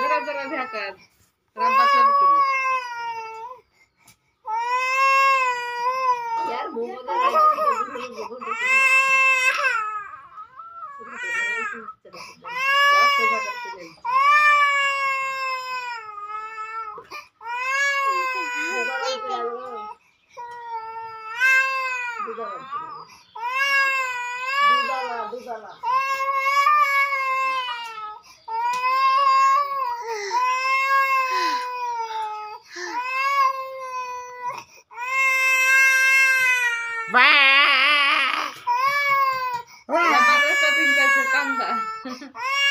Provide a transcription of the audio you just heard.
जरा जरा करू sana. Wah. Wah. Mbak.